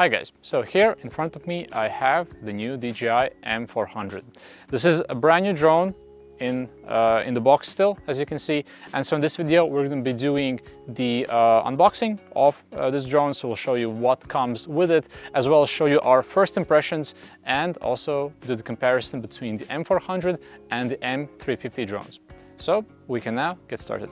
Hi guys, so here in front of me I have the new DJI M400. This is a brand new drone in, uh, in the box still, as you can see. And so in this video, we're going to be doing the uh, unboxing of uh, this drone. So we'll show you what comes with it, as well as show you our first impressions and also do the comparison between the M400 and the M350 drones. So we can now get started.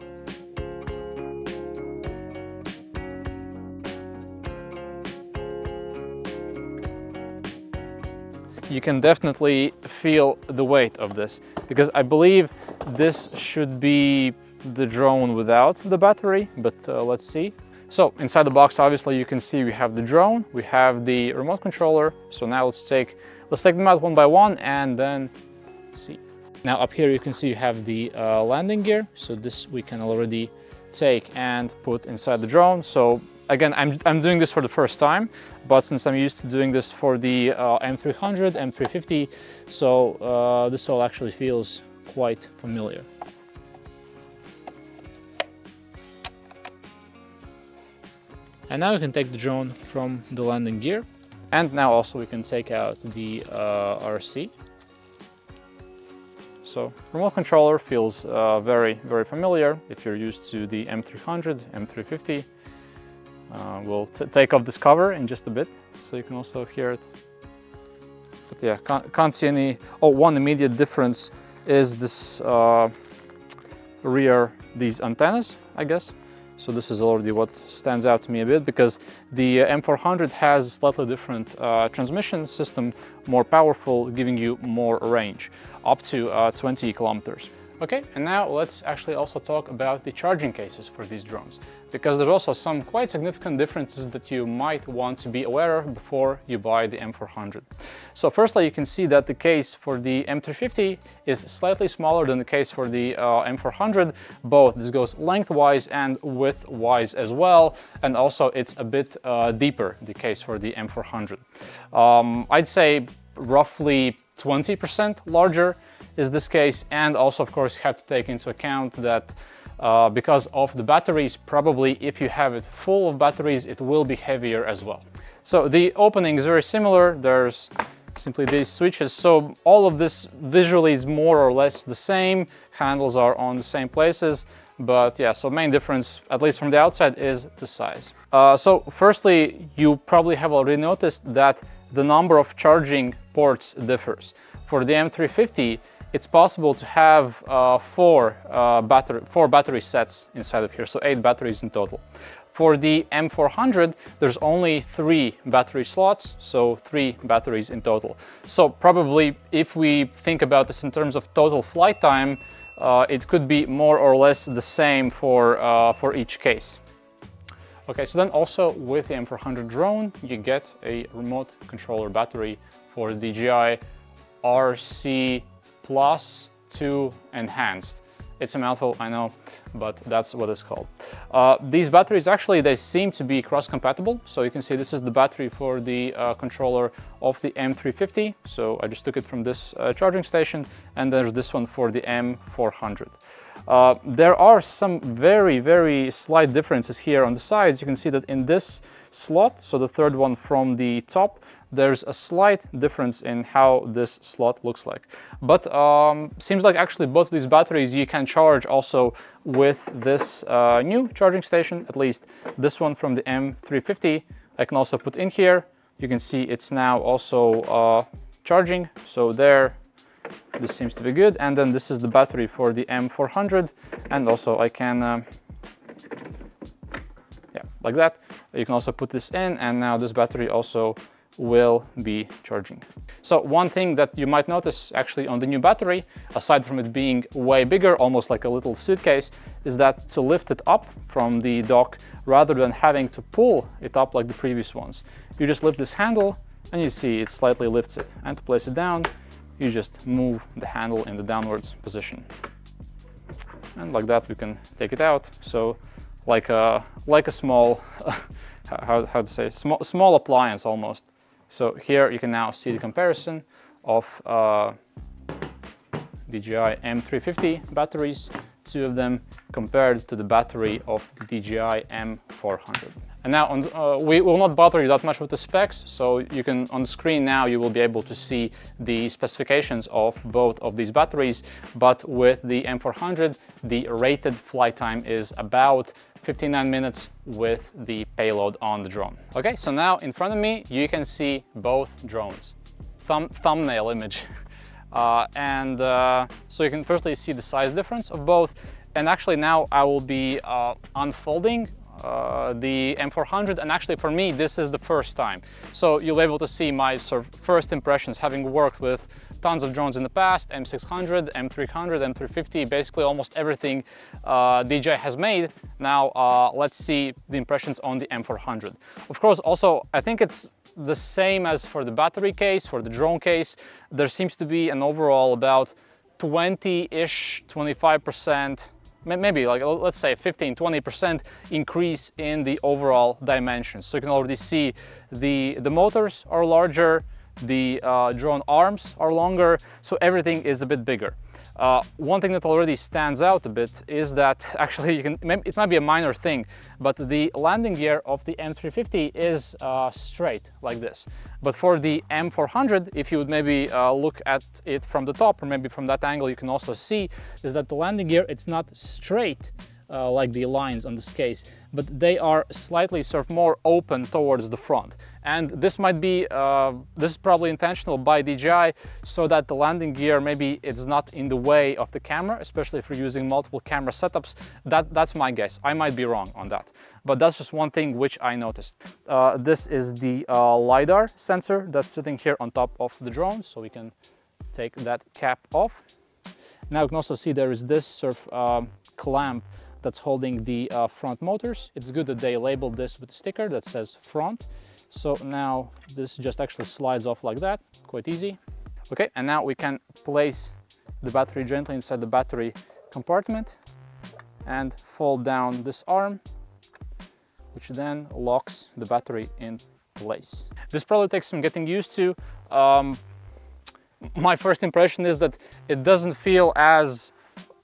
You can definitely feel the weight of this because I believe this should be the drone without the battery, but uh, let's see. So inside the box, obviously you can see we have the drone, we have the remote controller. So now let's take, let's take them out one by one and then see. Now up here you can see you have the uh, landing gear. So this we can already take and put inside the drone. So Again, I'm, I'm doing this for the first time, but since I'm used to doing this for the uh, M300, M350, so uh, this all actually feels quite familiar. And now we can take the drone from the landing gear. And now also we can take out the uh, RC. So remote controller feels uh, very, very familiar if you're used to the M300, M350. Uh, we'll take off this cover in just a bit, so you can also hear it. But yeah, can't, can't see any... Oh, one immediate difference is this uh, rear, these antennas, I guess. So this is already what stands out to me a bit because the M400 has a slightly different uh, transmission system, more powerful, giving you more range, up to uh, 20 kilometers. Okay, and now let's actually also talk about the charging cases for these drones, because there's also some quite significant differences that you might want to be aware of before you buy the M400. So firstly, you can see that the case for the M350 is slightly smaller than the case for the uh, M400. Both, this goes lengthwise and widthwise as well, and also it's a bit uh, deeper, the case for the M400. Um, I'd say roughly 20% larger is this case and also of course have to take into account that uh, because of the batteries probably if you have it full of batteries it will be heavier as well. So the opening is very similar there's simply these switches so all of this visually is more or less the same handles are on the same places but yeah so main difference at least from the outside is the size. Uh, so firstly you probably have already noticed that the number of charging ports differs. For the M350 it's possible to have uh, four, uh, battery, four battery sets inside of here, so eight batteries in total. For the M400, there's only three battery slots, so three batteries in total. So probably if we think about this in terms of total flight time, uh, it could be more or less the same for, uh, for each case. Okay, so then also with the M400 drone, you get a remote controller battery for DJI RC plus 2 enhanced. It's a mouthful, I know, but that's what it's called. Uh, these batteries actually, they seem to be cross-compatible. So you can see this is the battery for the uh, controller of the M350. So I just took it from this uh, charging station and there's this one for the M400. Uh, there are some very, very slight differences here on the sides. You can see that in this slot, so the third one from the top, there's a slight difference in how this slot looks like. But um, seems like actually both these batteries you can charge also with this uh, new charging station, at least this one from the M350. I can also put in here. You can see it's now also uh, charging. So there, this seems to be good. And then this is the battery for the M400. And also I can, uh, yeah, like that. You can also put this in and now this battery also will be charging. So one thing that you might notice actually on the new battery, aside from it being way bigger, almost like a little suitcase, is that to lift it up from the dock, rather than having to pull it up like the previous ones, you just lift this handle and you see it slightly lifts it. And to place it down, you just move the handle in the downwards position. And like that, we can take it out. So like a, like a small, how, how to say, small, small appliance almost. So here you can now see the comparison of uh, DJI M350 batteries, two of them compared to the battery of the DJI M400. And now on, uh, we will not bother you that much with the specs, so you can, on the screen now, you will be able to see the specifications of both of these batteries, but with the M400, the rated flight time is about 59 minutes with the payload on the drone. Okay, so now in front of me, you can see both drones. Thumb thumbnail image. Uh, and uh, so you can firstly see the size difference of both. And actually now I will be uh, unfolding uh, the M400 and actually for me this is the first time. So you'll be able to see my sort of first impressions having worked with tons of drones in the past, M600, M300, M350, basically almost everything uh, DJI has made. Now uh, let's see the impressions on the M400. Of course also I think it's the same as for the battery case, for the drone case. There seems to be an overall about 20-ish, 25% maybe like let's say 15 20% increase in the overall dimensions. So you can already see the the motors are larger the uh, drone arms are longer so everything is a bit bigger uh, one thing that already stands out a bit is that actually you can, it might be a minor thing, but the landing gear of the M350 is uh, straight like this. But for the M400, if you would maybe uh, look at it from the top or maybe from that angle, you can also see is that the landing gear, it's not straight uh, like the lines on this case, but they are slightly sort of more open towards the front. And this might be, uh, this is probably intentional by DJI so that the landing gear maybe it's not in the way of the camera, especially if you're using multiple camera setups. That, that's my guess. I might be wrong on that. But that's just one thing which I noticed. Uh, this is the uh, LiDAR sensor that's sitting here on top of the drone. So we can take that cap off. Now you can also see there is this sort of um, clamp that's holding the uh, front motors. It's good that they labeled this with a sticker that says front. So now this just actually slides off like that, quite easy. Okay, and now we can place the battery gently inside the battery compartment and fold down this arm, which then locks the battery in place. This probably takes some getting used to. Um, my first impression is that it doesn't feel as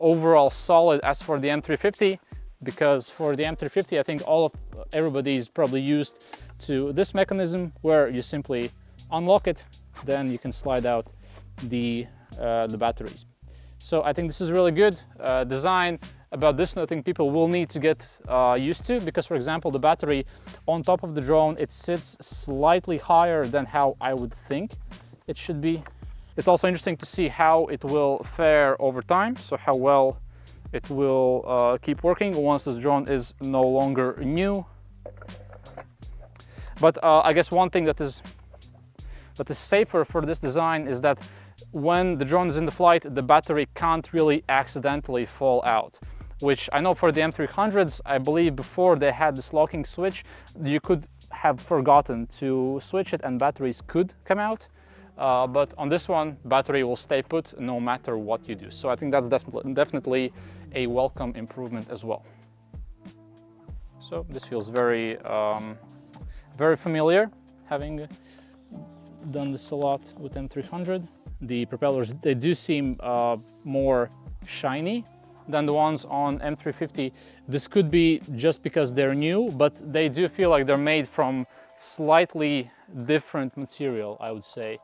overall solid as for the M350 because for the M350 I think all of everybody is probably used to this mechanism where you simply unlock it then you can slide out the uh, the batteries. So I think this is really good uh, design about this I think people will need to get uh, used to because for example the battery on top of the drone it sits slightly higher than how I would think it should be it's also interesting to see how it will fare over time, so how well it will uh, keep working once this drone is no longer new. But uh, I guess one thing that is that is safer for this design is that when the drone is in the flight, the battery can't really accidentally fall out which I know for the M300s, I believe before they had this locking switch, you could have forgotten to switch it and batteries could come out. Uh, but on this one, battery will stay put no matter what you do. So I think that's definitely, definitely a welcome improvement as well. So this feels very, um, very familiar, having done this a lot with M300. The propellers, they do seem uh, more shiny than the ones on M350. This could be just because they're new, but they do feel like they're made from slightly different material, I would say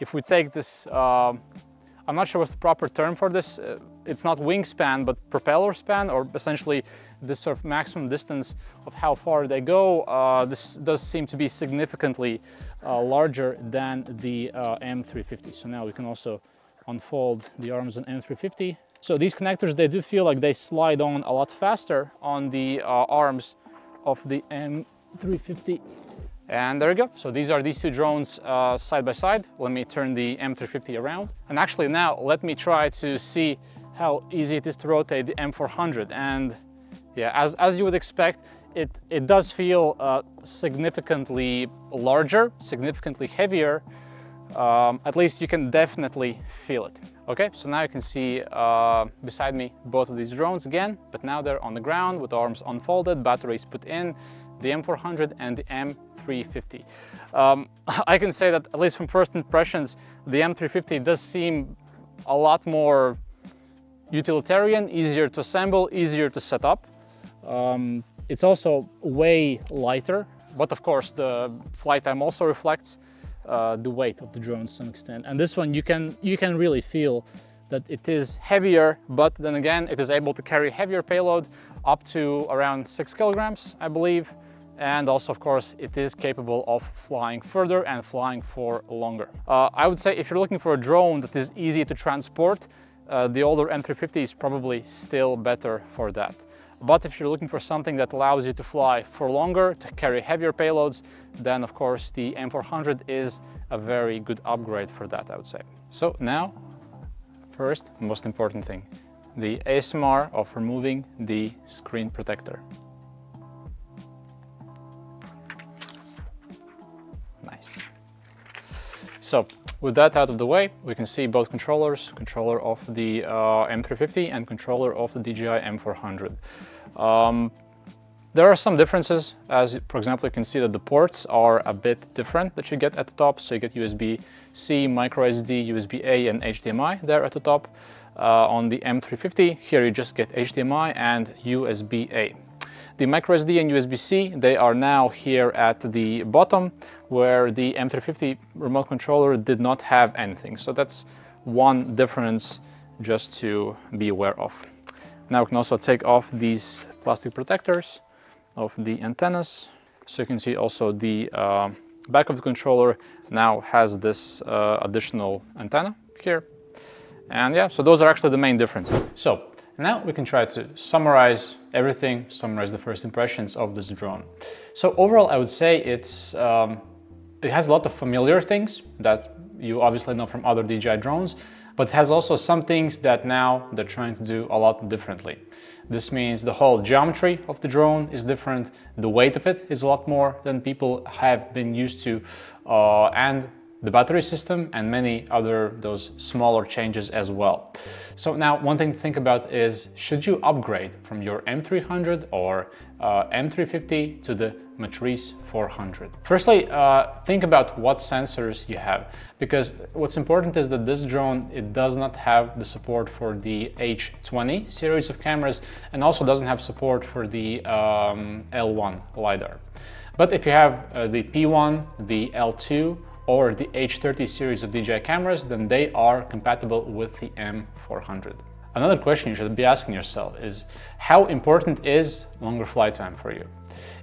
if we take this, uh, I'm not sure what's the proper term for this, uh, it's not wingspan, but propeller span, or essentially this sort of maximum distance of how far they go, uh, this does seem to be significantly uh, larger than the uh, M350. So now we can also unfold the arms on M350. So these connectors, they do feel like they slide on a lot faster on the arms of the M350 and there you go. So these are these two drones uh, side by side. Let me turn the M350 around. And actually now let me try to see how easy it is to rotate the M400. And yeah, as, as you would expect, it, it does feel uh, significantly larger, significantly heavier. Um, at least you can definitely feel it. Okay, so now you can see uh, beside me both of these drones again, but now they're on the ground with arms unfolded, batteries put in, the M400 and the M350. Um, I can say that at least from first impressions, the M350 does seem a lot more utilitarian, easier to assemble, easier to set up. Um, It's also way lighter, but of course the flight time also reflects uh, the weight of the drone to some extent. And this one you can, you can really feel that it is heavier, but then again, it is able to carry heavier payload up to around six kilograms, I believe. And also, of course, it is capable of flying further and flying for longer. Uh, I would say if you're looking for a drone that is easy to transport, uh, the older M350 is probably still better for that. But if you're looking for something that allows you to fly for longer, to carry heavier payloads, then of course the M400 is a very good upgrade for that, I would say. So now, first, most important thing, the ASMR of removing the screen protector. So with that out of the way, we can see both controllers, controller of the uh, M350 and controller of the DJI M400. Um, there are some differences, as for example, you can see that the ports are a bit different that you get at the top. So you get USB-C, microSD, USB-A and HDMI there at the top. Uh, on the M350, here you just get HDMI and USB-A. The microSD and USB-C, they are now here at the bottom where the M350 remote controller did not have anything. So that's one difference just to be aware of. Now we can also take off these plastic protectors of the antennas. So you can see also the uh, back of the controller now has this uh, additional antenna here. And yeah, so those are actually the main differences. So now we can try to summarize everything, summarize the first impressions of this drone. So overall, I would say it's um, it has a lot of familiar things that you obviously know from other DJI drones, but has also some things that now they're trying to do a lot differently. This means the whole geometry of the drone is different, the weight of it is a lot more than people have been used to, uh, and the battery system and many other those smaller changes as well. So now one thing to think about is should you upgrade from your M300 or uh, M350 to the Matrice 400. Firstly, uh, think about what sensors you have because what's important is that this drone, it does not have the support for the H20 series of cameras and also doesn't have support for the um, L1 LiDAR. But if you have uh, the P1, the L2 or the H30 series of DJI cameras, then they are compatible with the M400. Another question you should be asking yourself is how important is longer flight time for you?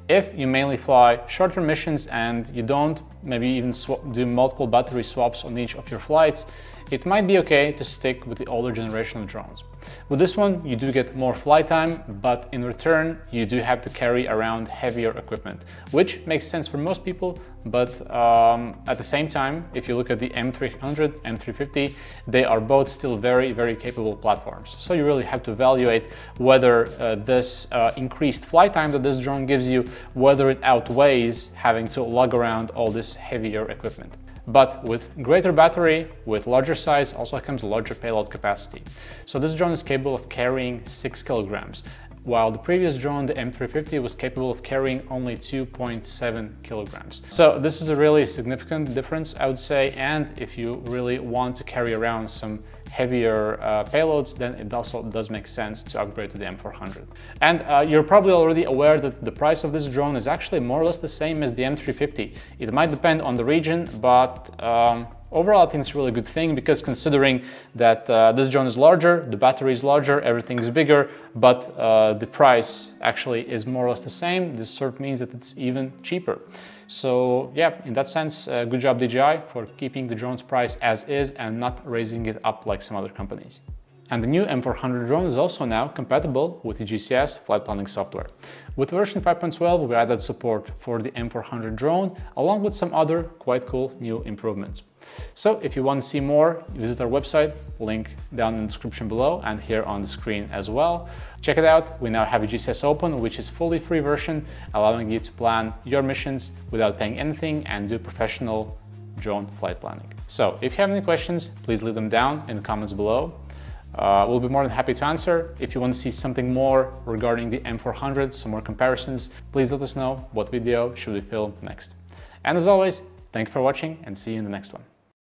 If you mainly fly shorter missions and you don't maybe even do multiple battery swaps on each of your flights, it might be okay to stick with the older generation of drones. With this one, you do get more flight time, but in return, you do have to carry around heavier equipment, which makes sense for most people, but um, at the same time, if you look at the M300, M350, they are both still very, very capable platforms. So you really have to evaluate whether uh, this uh, increased flight time that this drone gives you, whether it outweighs having to lug around all this heavier equipment. But with greater battery, with larger size, also comes larger payload capacity. So this drone is capable of carrying 6 kilograms, while the previous drone, the M350, was capable of carrying only 2.7 kilograms. So this is a really significant difference, I would say, and if you really want to carry around some heavier uh, payloads, then it also does make sense to upgrade to the M400. And uh, you're probably already aware that the price of this drone is actually more or less the same as the M350. It might depend on the region, but um, Overall, I think it's a really good thing because considering that uh, this drone is larger, the battery is larger, everything is bigger, but uh, the price actually is more or less the same. This sort of means that it's even cheaper. So yeah, in that sense, uh, good job DJI for keeping the drone's price as is and not raising it up like some other companies. And the new M400 drone is also now compatible with the UgCS flight planning software. With version 5.12, we added support for the M400 drone, along with some other quite cool new improvements. So if you want to see more, visit our website, link down in the description below and here on the screen as well. Check it out. We now have a UgCS Open, which is fully free version, allowing you to plan your missions without paying anything and do professional drone flight planning. So if you have any questions, please leave them down in the comments below. Uh, we'll be more than happy to answer. If you want to see something more regarding the M400, some more comparisons, please let us know what video should we film next. And as always, thank you for watching and see you in the next one.